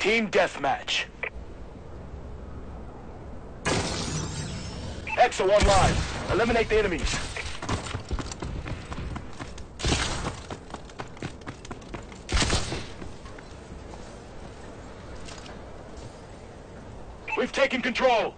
Team Deathmatch. Exo online. Eliminate the enemies. We've taken control.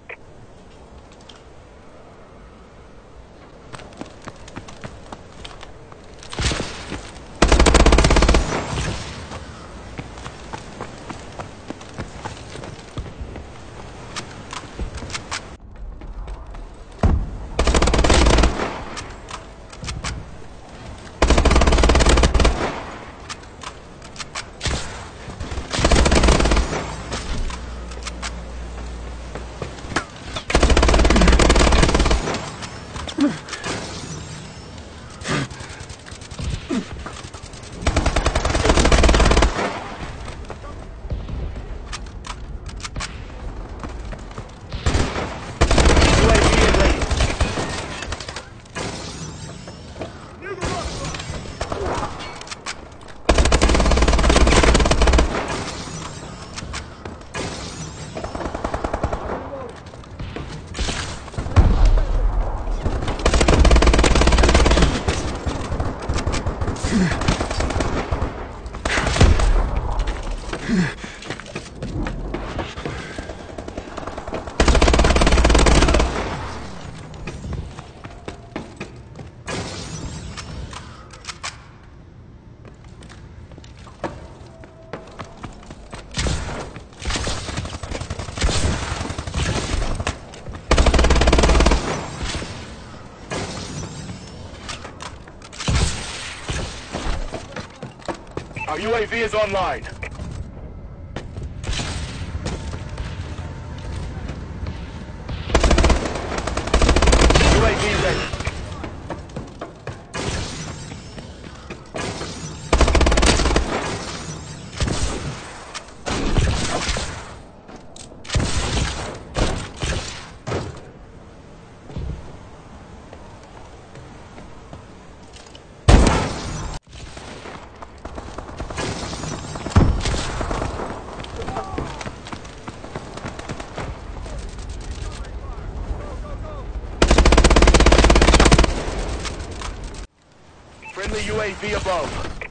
Lane. Our UAV is online. UAV above.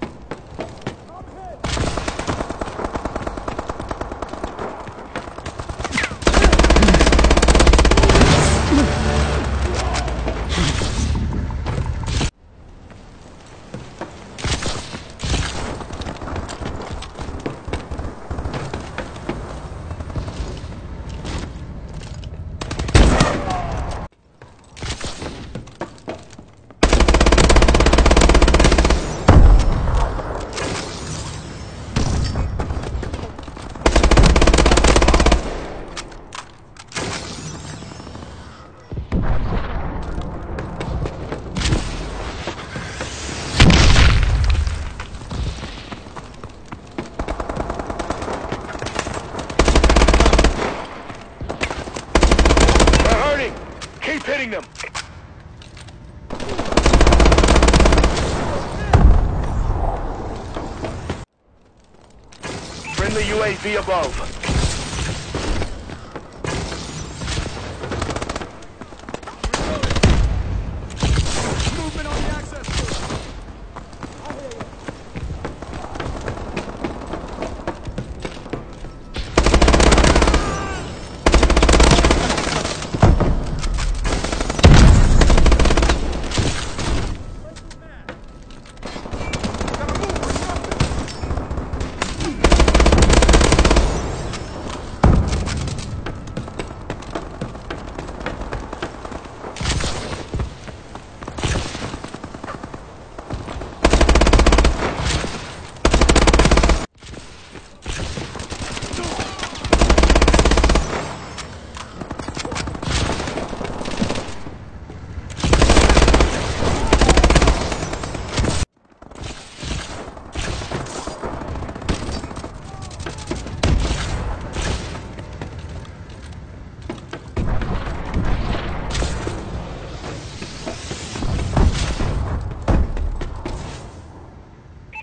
Hitting them. Friendly UAV above.